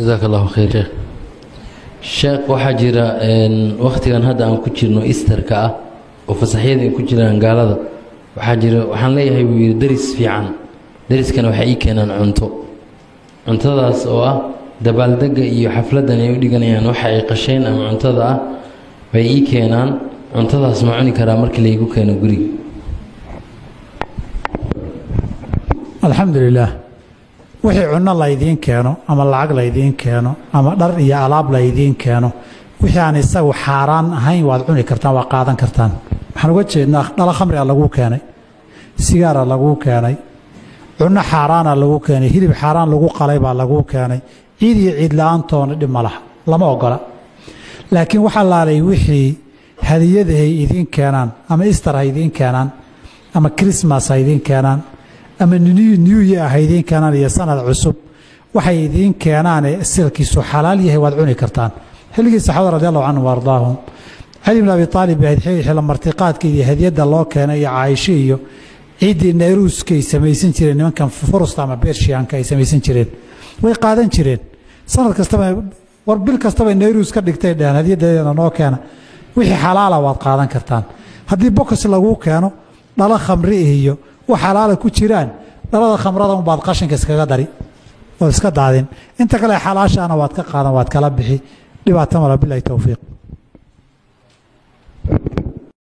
jasaaka allahu khayr. Sheekh sheekh waxaa jira wakhtigan hadda aan ku jirno easterka ah oo fasaxyada ay ku jiraan gaalada. Waxaa jira waxaan leeyahay buu yidhi deris fiican. Deriskana waxay ii keenaan cunto. Cuntadaas oo ah dabaaldegga iyo xafladdan ay u dhiganayaan waxa ay qasheen ama cuntada ah bay ii keenaan. Cuntadaas ma cuni karaa markii laygu keeno guriga. Alxamdu lilaah wixii cunno laydiin keeno ama lacag laydiin keeno ama dhar iyo alaab laydiin keeno wixii aan isagu xaaraan ahayn waad cuni kartaan waa qaadan kartaan. Waxaan uga jeednaa dhalo khamriga laguu keenay sigaara laguu keenay cunno xaaraana lagu keenay hilib xaaraan lagu qalay baa laguu keenay ciid iyo ciid la'aantoona dhib ma laha lama ogola laakiin waxa laalay wixii hadiyadahay idiin keenaan ama easter ha idiin keenaan ama christmas ha idiin keenaan ama new year ha idiin keenaan iyo sanad cusub. Waxay idiin keenaane silkiisu xalaal yahay waad cuni kartaan. Xilligii saxaabada radi allahu canhum waardaahum cali bn abi aalib bay ahayd xilla martiqaadka iyo hadiyadda loo keenay iyo caaisho iyo ciiddii nayruuskay samaysan jireen nimankan furusta ama bershiyanka ay samaysan jireen way qaadan jireen. Sanad kastaba war bil kastaba nayruus ka dhigtay dheheen hadiyaddeedana noo keena. Wixii xalaala waad qaadan kartaan. Haddii bokos laguu keeno dhalo khamri iyo wax xalaala ku jiraan dhalada khamrada unbaad qashinka iskaga dari ood iska daadin. Inta kale xalaashaana waad ka qaadan waad kala bixi. Dhibaato mala bilahi towfiiq